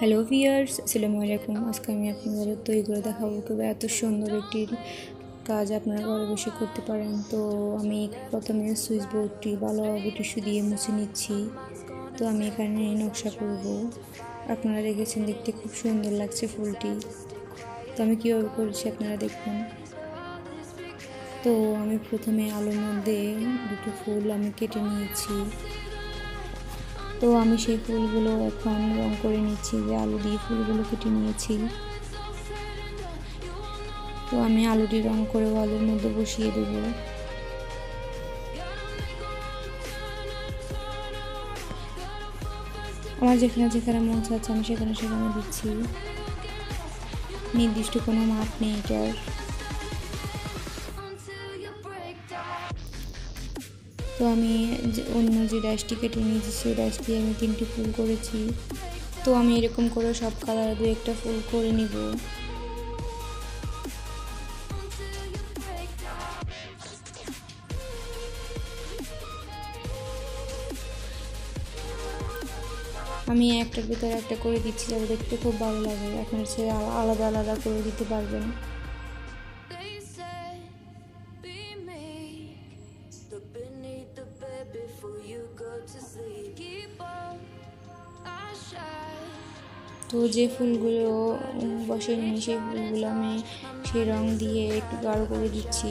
Hello viewers আসসালামু আলাইকুম। আজকে আমি আপনাদের তৈরি করে দেখাবো। তবে এত সুন্দর একটি কাজ আপনারা ঘরে বসে করতে পারেন। তো আমি প্রথমে সুইচ বোর্ডটি ভালোভাবে টিস্যু দিয়ে মুছে নিচ্ছি। তো আমি এখানে নকশা করব। আপনারা দেখেছেন দেখতে খুব সুন্দর লাগছে ফুলটি। তো আমি কীভাবে করেছি আপনারা দেখুন। তো আমি প্রথমে আলোর মধ্যে দুটো ফুল আমি কেটে নিয়েছি। তো আমি সেই ফুলগুলো এখন রং করে নিচ্ছি, যে আলু দিয়ে ফুলগুলো কেটে নিয়েছি। তো আমি আলুটি রং করে আলুর মধ্যে বসিয়ে দেব। আমার যেখানে যেখানে মন চাচ্ছে আমি সেখানে সেখানে দিচ্ছি। নির্দিষ্ট কোনো মাপ নেই এটার। তো আমি অন্য যে ডাইসটি কেটে নিয়েছি, সেই ডাইসটি আমি তিনটি ফুল করেছি। তো আমি এরকম করে সব কালার দু একটা ফুল করে নিব। আমি একটার ভিতরে একটা করে দিচ্ছি যাতে দেখতে খুব ভালো লাগে। এখন সে আলাদা আলাদা করে দিতে পারবেন। তো যে ফুলগুলো বসে নিই সেই ফুলগুলো আমি সেই রং দিয়ে একটু গাঢ় করে দিচ্ছি।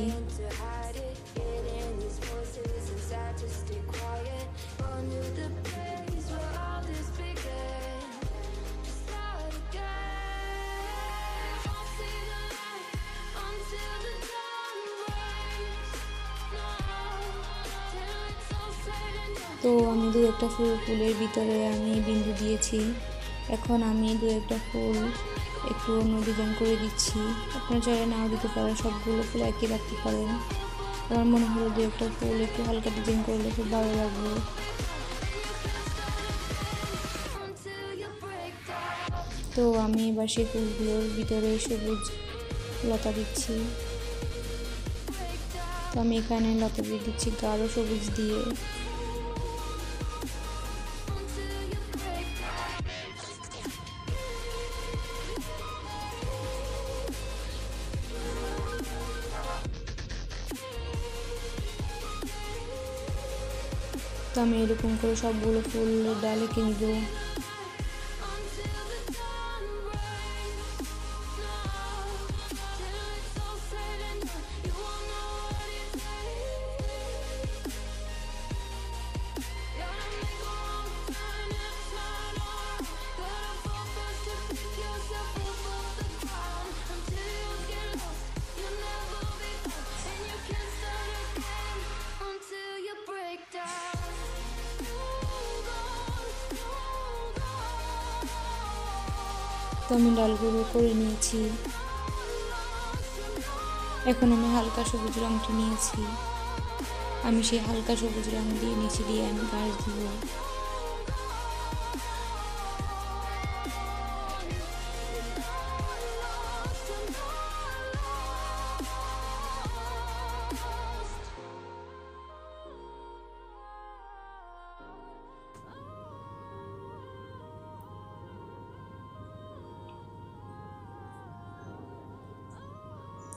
তো আমি দু একটা ফুল, ফুলের ভিতরে আমি বিন্দু দিয়েছি। এখন আমি দু একটা ফুল একটু অন্য ডিজাইন করে দিচ্ছি। আপনারা চাইলে নাও দিতে পারেন, সবগুলো ফুল একই রাখতে পারেন। আমার মনে হলো দু একটা ফুল একটু হালকা ডিজাইন করলে খুব ভালো লাগবে। তো আমি এবার সেই ফুলগুলোর ভিতরে সবুজ লতা দিচ্ছি। তো আমি এখানে লতা দিয়ে দিচ্ছি গাঢ় সবুজ দিয়ে। তো আমি এরকম করে সবগুলো ফুল ডালে কিনব। তো আমি ডালগুলো করে নিয়েছি। এখন আমি হালকা সবুজ রঙটি নিয়েছি। আমি সেই হালকা সবুজ রঙ দিয়ে নিচে দিয়ে আমি গাছ দিব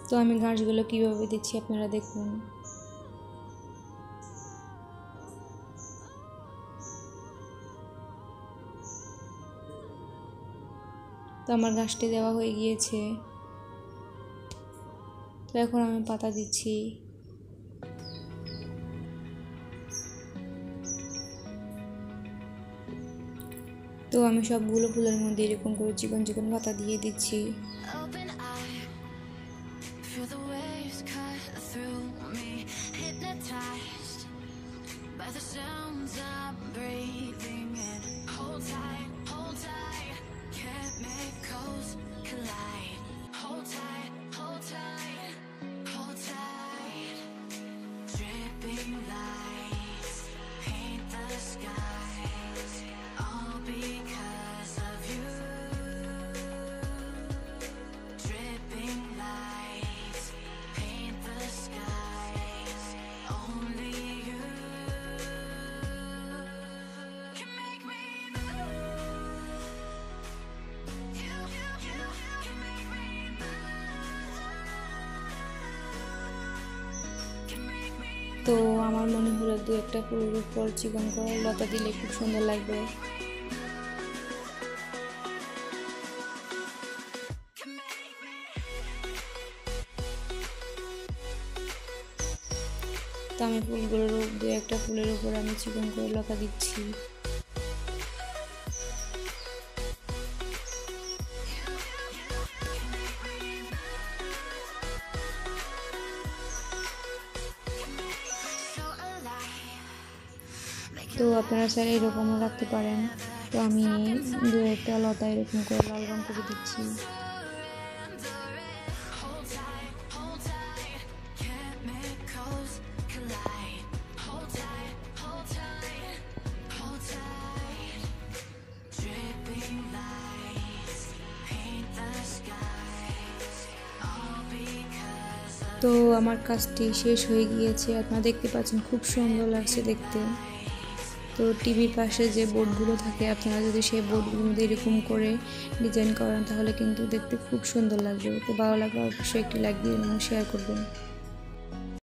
তো আমি ঘাসগুলো কীভাবে দিচ্ছি আপনারা দেখুন। তো আমার ঘাসটি দেওয়া হয়ে গিয়েছে। তো এখন আমি পাতা দিচ্ছি। তো আমি সবগুলো ফুলের মধ্যে এরকম করে চিকন চিকন পাতা দিয়ে দিচ্ছি। The sounds I'm breathing in. Hold tight, hold tight, chemicals collide. তো আমার মনে হলো দু একটা ফুলের উপর চিকন করে লতা দিলে খুব সুন্দর লাগবে। তো আমি ফুলগুলোর দু একটা ফুলের উপর আমি চিকন করে লতা দিচ্ছি। তো আপনারা স্যার এরকমও রাখতে পারেন। তো আমি দু একটা লতা এরকম করে লাল রং করে দিচ্ছি। তো আমার কাজটি শেষ হয়ে গিয়েছে। আপনারা দেখতে পাচ্ছেন খুব সুন্দর লাগছে দেখতে। তো টিভির পাশে যে বোর্ডগুলো থাকে, আপনারা যদি সেই বোর্ডগুলোর মধ্যে এরকম করে ডিজাইন করেন, তাহলে কিন্তু দেখতে খুব সুন্দর লাগবে। তো ভালো লাগবে অবশ্যই একটি লাইক দিয়ে শেয়ার করবেন।